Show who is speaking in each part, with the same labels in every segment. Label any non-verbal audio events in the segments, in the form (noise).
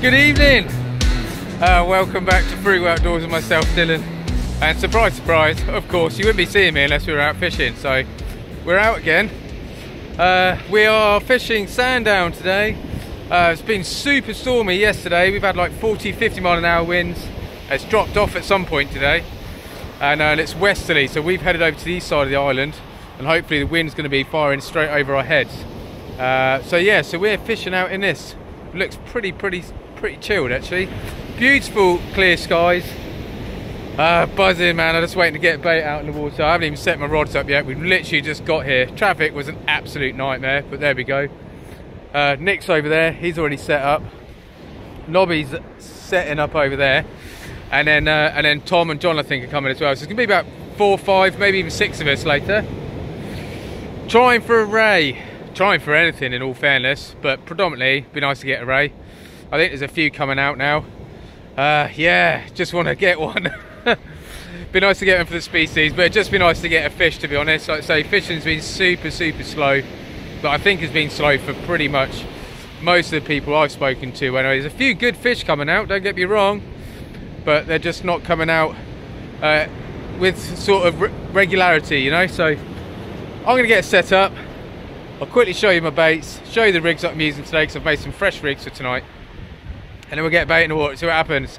Speaker 1: Good evening. Uh, welcome back to Frugal Outdoors with myself, Dylan. And surprise, surprise, of course, you wouldn't be seeing me unless we were out fishing. So we're out again. Uh, we are fishing Sandown today. Uh, it's been super stormy yesterday. We've had like 40, 50 mile an hour winds. It's dropped off at some point today. And, uh, and it's westerly, so we've headed over to the east side of the island. And hopefully the wind's going to be firing straight over our heads. Uh, so yeah, so we're fishing out in this. Looks pretty, pretty, pretty chilled actually. Beautiful clear skies. Uh, buzzing man, I'm just waiting to get bait out in the water. I haven't even set my rods up yet. We've literally just got here. Traffic was an absolute nightmare, but there we go. Uh, Nick's over there, he's already set up. Nobby's setting up over there. And then uh, and then Tom and John I think are coming as well. So it's gonna be about four, five, maybe even six of us later. Trying for a ray. Trying for anything in all fairness, but predominantly be nice to get a ray. I think there's a few coming out now. Uh, yeah, just want to get one. (laughs) be nice to get one for the species, but it'd just be nice to get a fish to be honest. Like I say, fishing's been super, super slow, but I think it's been slow for pretty much most of the people I've spoken to. Anyway, there's a few good fish coming out, don't get me wrong, but they're just not coming out uh, with sort of re regularity, you know. So I'm going to get set up. I'll quickly show you my baits, show you the rigs that I'm using today because I've made some fresh rigs for tonight. And then we'll get bait in the water, see what happens.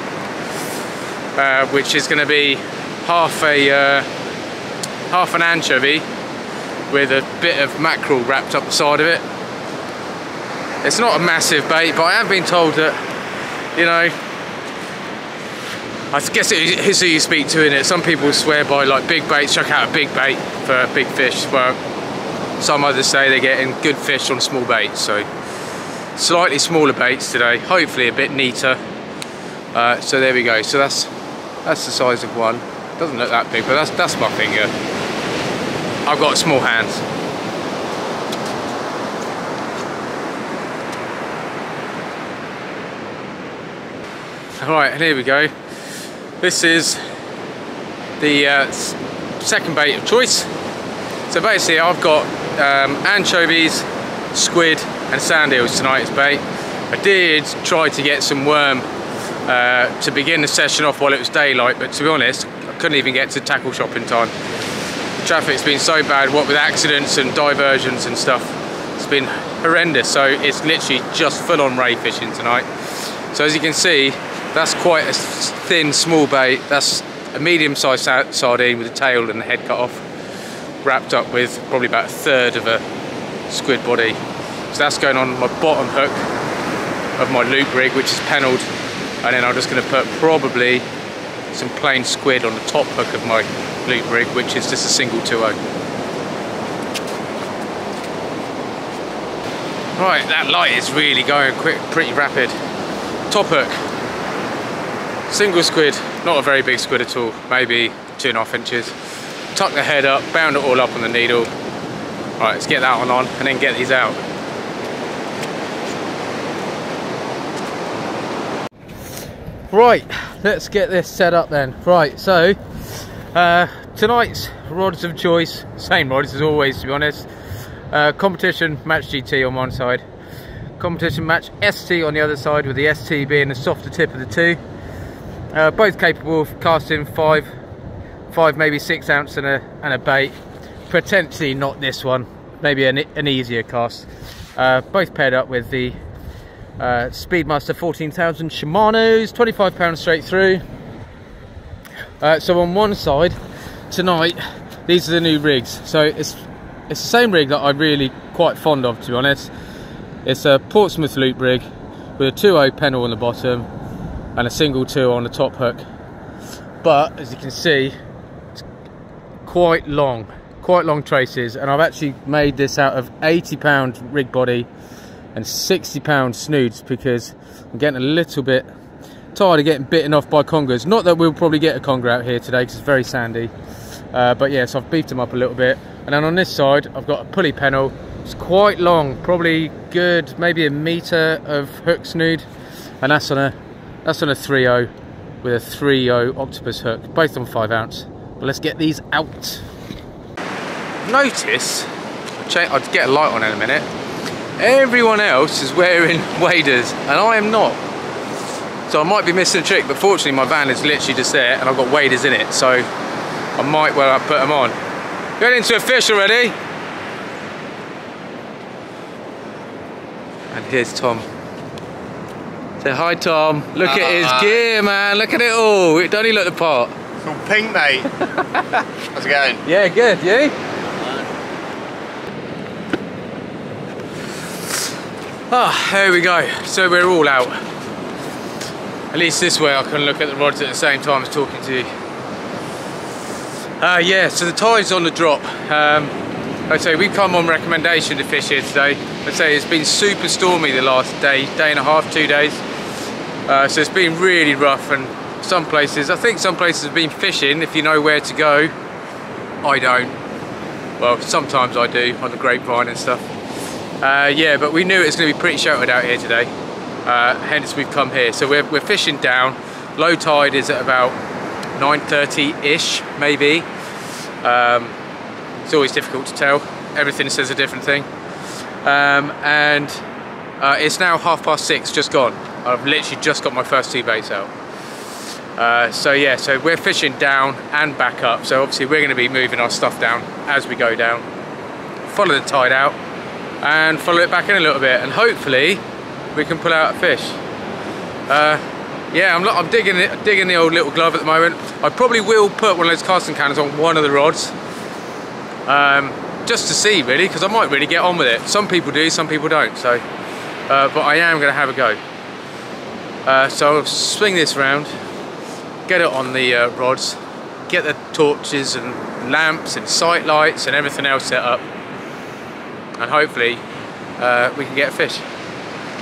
Speaker 1: uh, which is going to be half a uh, half an anchovy with a bit of mackerel wrapped up the side of it. It's not a massive bait, but I have been told that, you know, I guess it's who you speak to in it. Some people swear by like big baits, chuck out a big bait for big fish. Well, some others say they're getting good fish on small baits. So slightly smaller baits today, hopefully a bit neater. Uh, so there we go. So that's that's the size of one. Doesn't look that big, but that's that's my finger. I've got small hands. All right, and here we go. This is the uh, second bait of choice. So basically I've got um, anchovies, squid and sand eels tonight as bait. I did try to get some worm uh, to begin the session off while it was daylight, but to be honest, I couldn't even get to tackle shop in time. The traffic's been so bad, what with accidents and diversions and stuff, it's been horrendous. So it's literally just full on ray fishing tonight. So as you can see, that's quite a thin, small bait. That's a medium-sized sardine with the tail and the head cut off, wrapped up with probably about a third of a squid body. So that's going on my bottom hook of my loop rig, which is pennelled. And then I'm just gonna put probably some plain squid on the top hook of my loop rig, which is just a single 2.0. Right, that light is really going quick, pretty rapid. Top hook, Single squid, not a very big squid at all, maybe two and a half inches. Tuck the head up, bound it all up on the needle. Right, let's get that one on and then get these out. Right, let's get this set up then. Right, so uh, tonight's rods of choice, same rods as always to be honest. Uh, competition match GT on one side, competition match ST on the other side with the ST being the softer tip of the two. Uh, both capable of casting five, five, maybe six ounce and a, and a bait. Potentially not this one, maybe an, an easier cast. Uh, both paired up with the uh, Speedmaster 14,000 Shimano's, 25 pounds straight through. Uh, so on one side, tonight, these are the new rigs. So it's it's the same rig that I'm really quite fond of, to be honest. It's a Portsmouth loop rig with a 2.0 pennel on the bottom and a single 2 on the top hook. But as you can see, it's quite long, quite long traces. And I've actually made this out of 80 pound rig body and 60 pound snoods because I'm getting a little bit tired of getting bitten off by congers. Not that we'll probably get a conger out here today because it's very sandy. Uh, but yes, yeah, so I've beefed them up a little bit. And then on this side, I've got a pulley pennel. It's quite long, probably good, maybe a meter of hook snood. And that's on a that's on a 3.0 with a 3.0 octopus hook, both on 5 ounce. But let's get these out. Notice, I'll get a light on in a minute, everyone else is wearing (laughs) waders and I am not. So I might be missing a trick, but fortunately my van is literally just there and I've got waders in it, so I might well put them on. Going into a fish already. And here's Tom. Say hi, Tom. Look uh, at his gear, man. Look at it all. Don't he look the part?
Speaker 2: It's all pink, mate. (laughs) How's it going?
Speaker 1: Yeah, good. You? Ah, oh, here we go. So we're all out. At least this way I can look at the rods at the same time as talking to you. Uh, yeah, so the tide's on the drop. Um, I say we've come on recommendation to fish here today. I'd say it's been super stormy the last day, day and a half, two days. Uh, so it's been really rough and some places, I think some places have been fishing if you know where to go. I don't. Well, sometimes I do on the grapevine and stuff. Uh, yeah, but we knew it was going to be pretty sheltered out here today. Uh, hence we've come here. So we're, we're fishing down. Low tide is at about 9.30-ish, maybe. Um, it's always difficult to tell. Everything says a different thing. Um, and uh, it's now half past six, just gone. I've literally just got my first two baits out. Uh, so yeah, so we're fishing down and back up. So obviously we're going to be moving our stuff down as we go down. Follow the tide out and follow it back in a little bit and hopefully we can pull out a fish. Uh, yeah, I'm, I'm digging it, digging the old little glove at the moment. I probably will put one of those casting cannons on one of the rods, um, just to see really, because I might really get on with it. Some people do, some people don't. So, uh, but I am going to have a go. Uh, so I'll swing this round, get it on the uh, rods, get the torches and lamps and sight lights and everything else set up and hopefully uh, we can get a fish.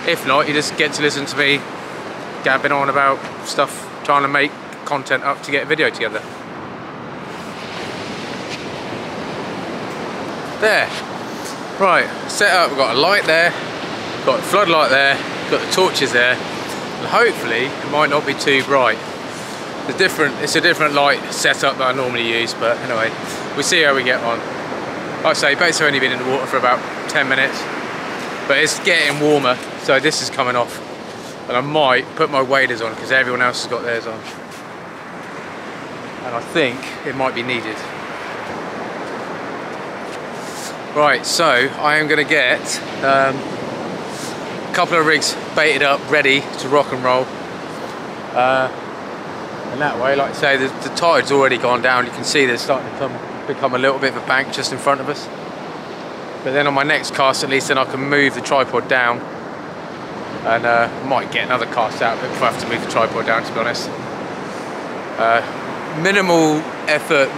Speaker 1: If not, you just get to listen to me gabbing on about stuff, trying to make content up to get a video together. There. Right, set up, we've got a light there, got a floodlight there, got the torches there, and hopefully it might not be too bright. The different, it's a different light setup that I normally use, but anyway, we'll see how we get on. I say, boats have only been in the water for about 10 minutes, but it's getting warmer, so this is coming off. And I might put my waders on because everyone else has got theirs on. And I think it might be needed. Right, so I am going to get um, a couple of rigs baited up, ready to rock and roll. Uh, and that way, like I say, the, the tide's already gone down. You can see they're starting to come become a little bit of a bank just in front of us. But then on my next cast, at least then I can move the tripod down and uh, might get another cast out before I have to move the tripod down, to be honest. Uh, minimal effort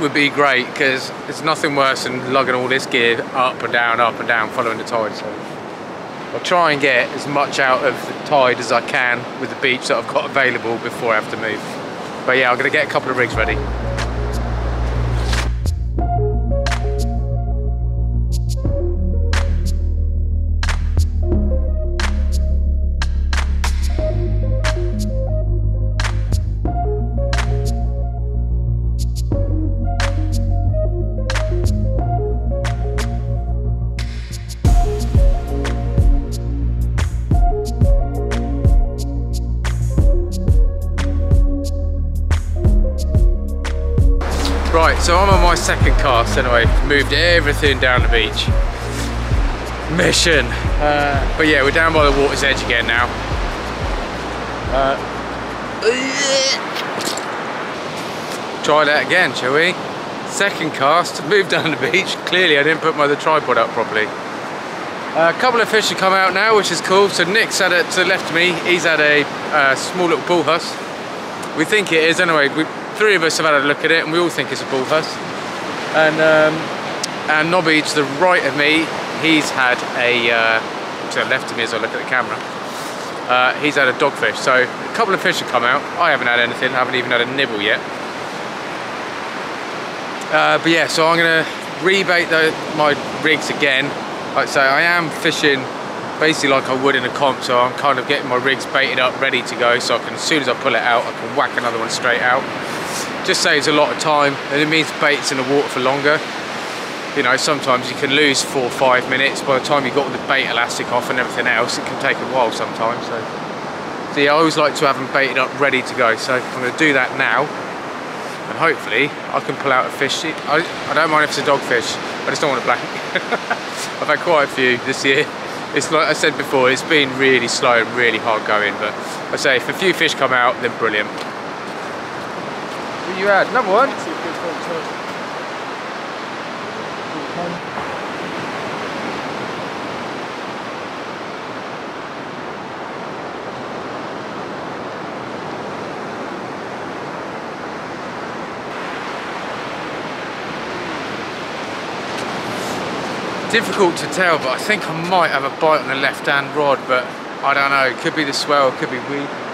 Speaker 1: would be great because there's nothing worse than lugging all this gear up and down, up and down, following the tide. So I'll try and get as much out of the tide as I can with the beach that I've got available before I have to move. But yeah, I'm going to get a couple of rigs ready. Second cast anyway. Moved everything down the beach. Mission. Uh, but yeah, we're down by the water's edge again now. Uh, try that again, shall we? Second cast, (laughs) moved down the beach. Clearly I didn't put my other tripod up properly. Uh, a couple of fish have come out now, which is cool. So Nick's had it to the left of me. He's had a uh, small little bullhuss. We think it is anyway. We, three of us have had a look at it and we all think it's a bullhuss. And um, and Nobby to the right of me, he's had a, uh, to the left of me as I look at the camera, uh, he's had a dogfish. So a couple of fish have come out. I haven't had anything, I haven't even had a nibble yet. Uh, but yeah, so I'm gonna rebait the, my rigs again. Like I say, I am fishing basically like I would in a comp, so I'm kind of getting my rigs baited up, ready to go, so I can, as soon as I pull it out, I can whack another one straight out. Just saves a lot of time, and it means bait's in the water for longer. You know, sometimes you can lose four or five minutes by the time you've got the bait elastic off and everything else, it can take a while sometimes, so. So yeah, I always like to have them baited up, ready to go, so I'm gonna do that now, and hopefully I can pull out a fish. I, I don't mind if it's a dogfish, I just don't want a black. (laughs) I've had quite a few this year. It's like I said before, it's been really slow and really hard going, but I say if a few fish come out, then brilliant. You had? Another one? difficult to tell, but I think I might have a bite on the left-hand rod, but I don't know. It could be the swell, it could be weed.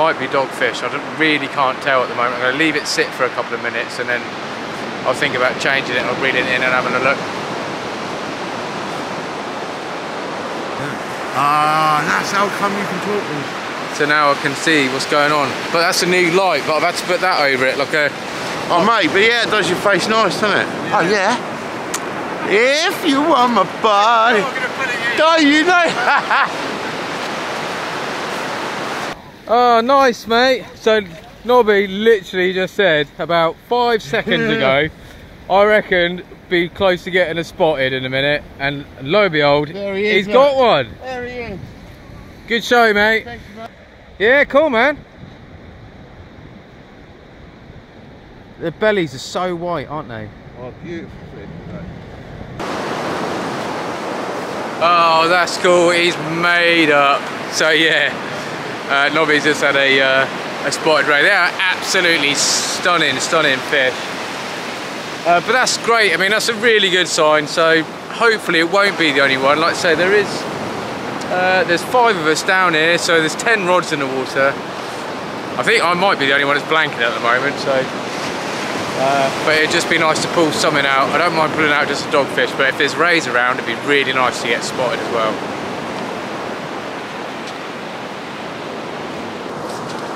Speaker 1: Might be dogfish. I don't, really can't tell at the moment. I'm going to leave it sit for a couple of minutes and then I'll think about changing it. I'll reel it in and having a look.
Speaker 2: Ah, that's how come you can talk to me.
Speaker 1: So now I can see what's going on. But that's a new light, but I've had to put that over it, like a...
Speaker 2: Oh, mate, but yeah, it does your face nice, doesn't it? Oh, yeah. If you want my body. Don't you know? (laughs)
Speaker 1: oh, nice, mate. So, Nobby literally just said about five seconds (laughs) ago, I reckon be close to getting a spotted in a minute, and lo and behold,
Speaker 2: There he is,
Speaker 1: he's
Speaker 2: yeah.
Speaker 1: got one.
Speaker 2: there he is.
Speaker 1: Good show, mate.
Speaker 2: Thanks, mate.
Speaker 1: Yeah, cool, man. The bellies are so white, aren't they?
Speaker 2: Oh, beautiful fish.
Speaker 1: Oh, that's cool. He's made up. So yeah, uh, Nobby's just had a, uh, a spotted ray. They are absolutely stunning, stunning fish. Uh, but that's great. I mean, that's a really good sign. So hopefully it won't be the only one. Like I say, there is. Uh, there's five of us down here, so there's ten rods in the water. I think I might be the only one that's blanking at the moment. So, uh, but it'd just be nice to pull something out. I don't mind pulling out just a dogfish, but if there's rays around, it'd be really nice to get spotted as well.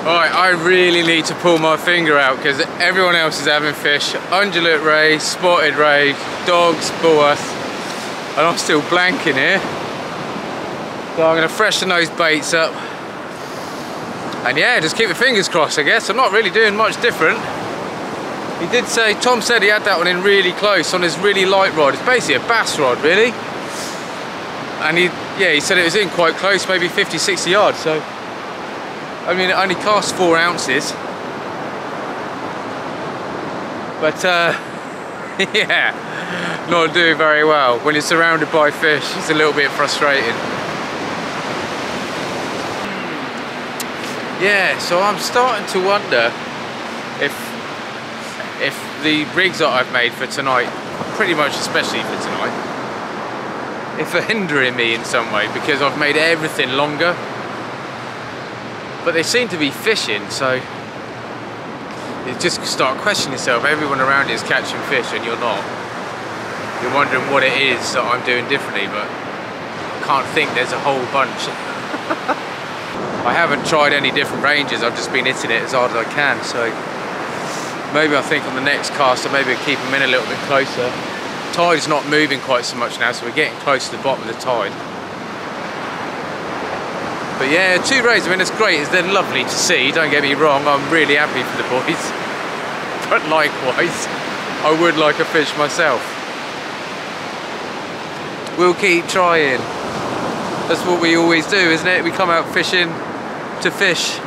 Speaker 1: Alright, I really need to pull my finger out because everyone else is having fish. Undulate ray, spotted ray, dogs, bullhuss, and I'm still blanking here. So I'm going to freshen those baits up. And yeah, just keep your fingers crossed, I guess. I'm not really doing much different. He did say, Tom said he had that one in really close on his really light rod. It's basically a bass rod, really. And he, yeah, he said it was in quite close, maybe 50, 60 yards. So, I mean, it only costs four ounces. But, uh, (laughs) yeah, not doing very well. When you're surrounded by fish, it's a little bit frustrating. Yeah, so I'm starting to wonder if if the rigs that I've made for tonight, pretty much especially for tonight, if they're hindering me in some way because I've made everything longer. But they seem to be fishing, so you just start questioning yourself. Everyone around is catching fish and you're not. You're wondering what it is that I'm doing differently, but can't think there's a whole bunch. (laughs) I haven't tried any different ranges, I've just been hitting it as hard as I can, so maybe I think on the next cast I maybe keep them in a little bit closer. Tide's not moving quite so much now, so we're getting close to the bottom of the tide. But yeah, two rays, I mean it's great, they're lovely to see, don't get me wrong, I'm really happy for the boys. (laughs) but likewise, I would like a fish myself. We'll keep trying. That's what we always do, isn't it? We come out fishing to fish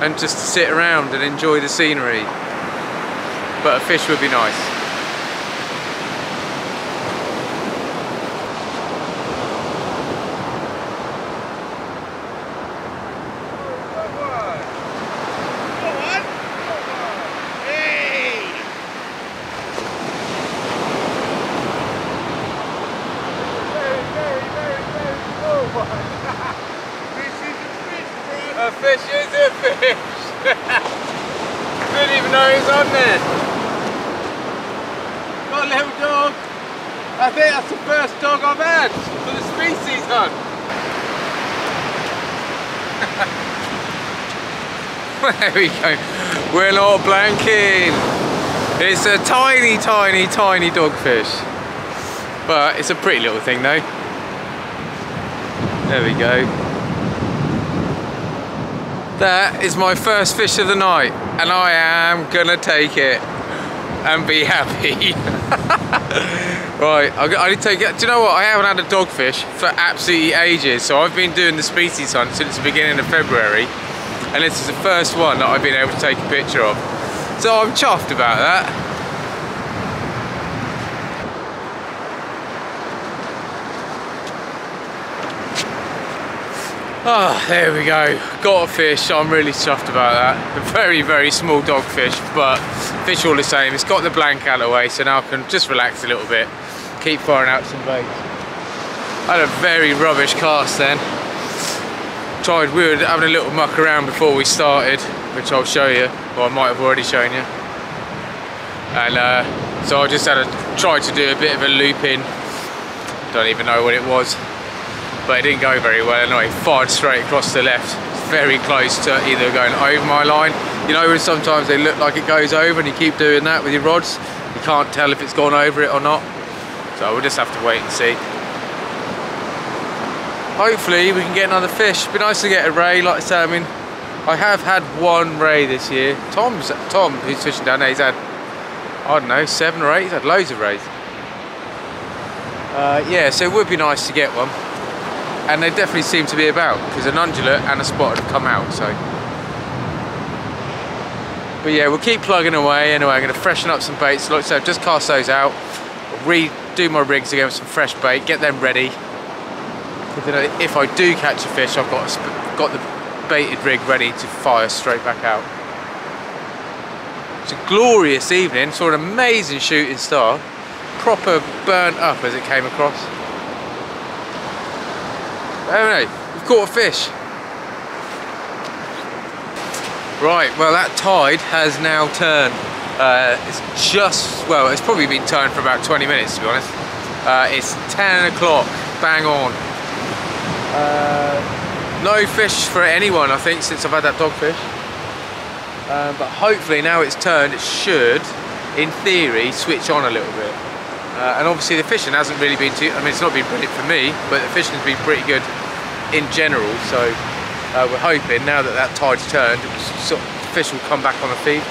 Speaker 1: and just to sit around and enjoy the scenery. But a fish would be nice. A fish is a fish. (laughs) Didn't even know he was on there. Got a little dog. I think that's the first dog I've had for the species hunt. (laughs) there we go. We're not blanking. It's a tiny, tiny, tiny dogfish. But it's a pretty little thing though. There we go. That is my first fish of the night, and I am gonna take it and be (laughs) happy. (laughs) right, I need to take it. Do you know what? I haven't had a dogfish for absolutely ages, so I've been doing the species hunt since the beginning of February, and this is the first one that I've been able to take a picture of. So I'm chuffed about that. Oh, there we go. Got a fish. I'm really chuffed about that. A very, very small dogfish, but fish all the same. It's got the blank out of the way, so now I can just relax a little bit. Keep firing out some baits. I had a very rubbish cast then. Tried, we were having a little muck around before we started, which I'll show you. or I might have already shown you. And uh, so I just had to try to do a bit of a loop in. Don't even know what it was but it didn't go very well. And I fired straight across the left very close to either going over my line. You know sometimes they look like it goes over and you keep doing that with your rods you can't tell if it's gone over it or not. So we'll just have to wait and see. Hopefully we can get another fish. It'd be nice to get a ray. Like I say I mean I have had one ray this year. Tom's Tom who's fishing down there he's had I don't know seven or eight. He's had loads of rays. Uh, yeah so it would be nice to get one and they definitely seem to be about because an undulate and a spot have come out so. But yeah we'll keep plugging away. Anyway I'm going to freshen up some baits. Like I said just cast those out. Redo my rigs again with some fresh bait get them ready. If I do catch a fish I've got got the baited rig ready to fire straight back out. It's a glorious evening. Saw an amazing shooting star. Proper burnt up as it came across Anyway, we've caught a fish. Right, well that tide has now turned. Uh, it's just, well, it's probably been turned for about 20 minutes to be honest. Uh, it's 10 o'clock, bang on. Uh, no fish for anyone, I think, since I've had that dogfish. Um, but hopefully now it's turned, it should, in theory, switch on a little bit. Uh, and obviously the fishing hasn't really been too, I mean it's not been brilliant for me, but the fishing has been pretty good in general. So uh, we're hoping now that that tide's turned, sort of, fish will come back on the feed.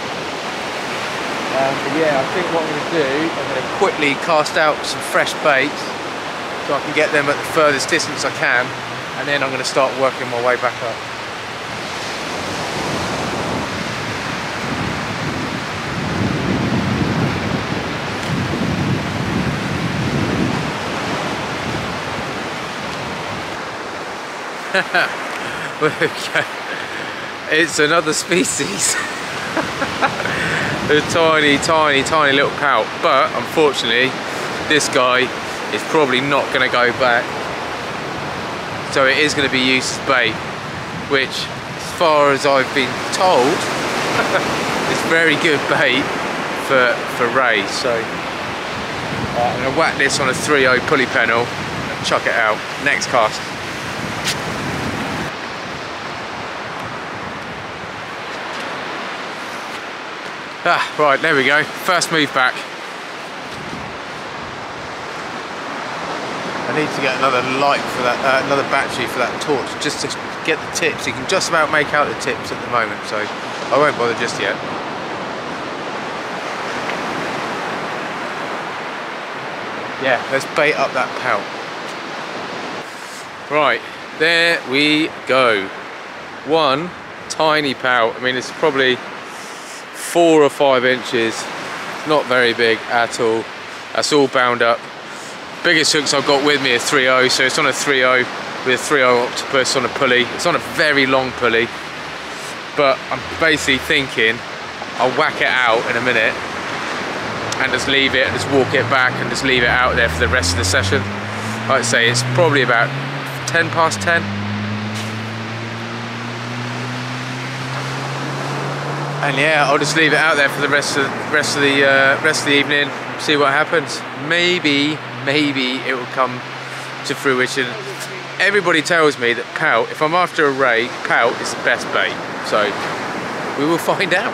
Speaker 1: Um, but yeah, I think what I'm going to do, I'm going to quickly cast out some fresh baits so I can get them at the furthest distance I can, and then I'm going to start working my way back up. (laughs) it's another species. (laughs) a tiny, tiny, tiny little pout. But unfortunately, this guy is probably not going to go back. So it is going to be used as bait, which, as far as I've been told, (laughs) is very good bait for, for ray. So I'm going to whack this on a 3 0 pulley pennel and chuck it out. Next cast. Ah, right, there we go. First move back. I need to get another light for that, uh, another battery for that torch, just to get the tips. You can just about make out the tips at the moment, so I won't bother just yet. Yeah, let's bait up that pout. Right, there we go. One tiny pout. I mean, it's probably four or five inches. Not very big at all. That's all bound up. Biggest hooks I've got with me are 3.0, so it's on a 3.0 with a 3.0 octopus on a pulley. It's on a very long pulley, but I'm basically thinking I'll whack it out in a minute and just leave it and just walk it back and just leave it out there for the rest of the session. Like I say, it's probably about 10 past 10. And yeah, I'll just leave it out there for the rest of rest of the uh, rest of the evening. See what happens. Maybe, maybe it will come to fruition. Everybody tells me that pout, if I'm after a ray, pout is the best bait. So we will find out.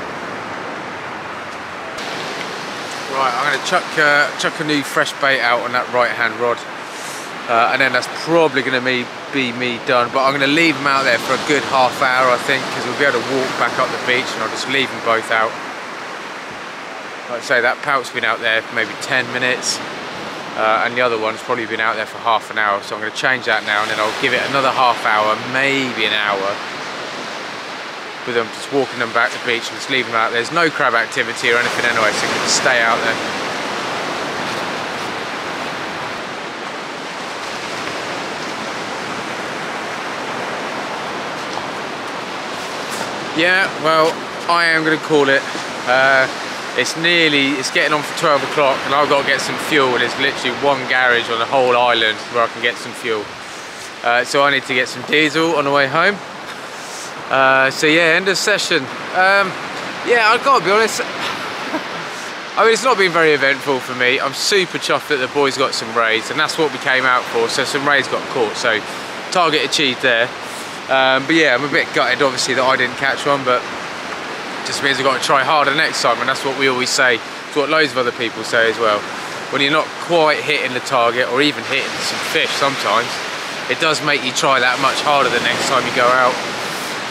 Speaker 1: Right, I'm going to chuck uh, chuck a new fresh bait out on that right hand rod. Uh, and then that's probably going to be, be me done. But I'm going to leave them out there for a good half hour, I think, because we'll be able to walk back up the beach and I'll just leave them both out. Like I say, that pout's been out there for maybe 10 minutes. Uh, and the other one's probably been out there for half an hour. So I'm going to change that now and then I'll give it another half hour, maybe an hour. With them just walking them back to the beach and just leaving them out there. There's no crab activity or anything anyway, so you can stay out there. Yeah, well, I am going to call it. Uh, it's nearly, it's getting on for 12 o'clock and I've got to get some fuel and it's literally one garage on the whole island where I can get some fuel. Uh, so I need to get some diesel on the way home. Uh, so yeah, end of session. Um, yeah, I've got to be honest. (laughs) I mean, it's not been very eventful for me. I'm super chuffed that the boys got some rays and that's what we came out for. So some rays got caught. So target achieved there. Um, but yeah, I'm a bit gutted obviously that I didn't catch one, but just means I've got to try harder next time, and that's what we always say. It's what loads of other people say as well. When you're not quite hitting the target, or even hitting some fish sometimes, it does make you try that much harder the next time you go out.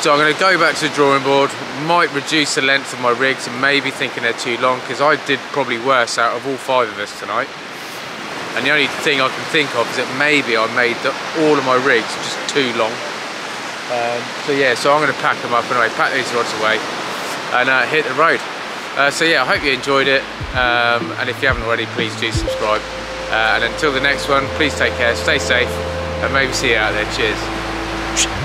Speaker 1: So I'm going to go back to the drawing board, might reduce the length of my rigs and maybe thinking they're too long because I did probably worse out of all five of us tonight. And the only thing I can think of is that maybe I made the, all of my rigs just too long. Um, so yeah, so I'm going to pack them up anyway, pack these rods away and uh, hit the road. Uh, so yeah, I hope you enjoyed it um, and if you haven't already, please do subscribe. Uh, and until the next one, please take care, stay safe and maybe see you out there. Cheers.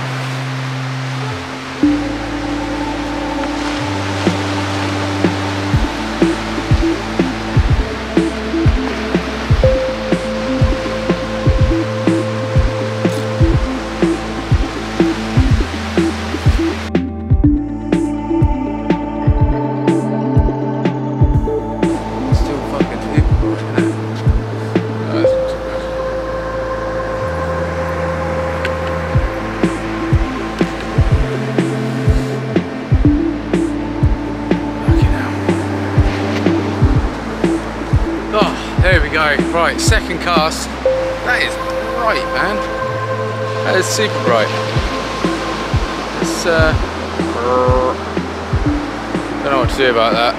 Speaker 1: Second cast. That is bright, man. That is super bright. It's uh don't know what to do about that.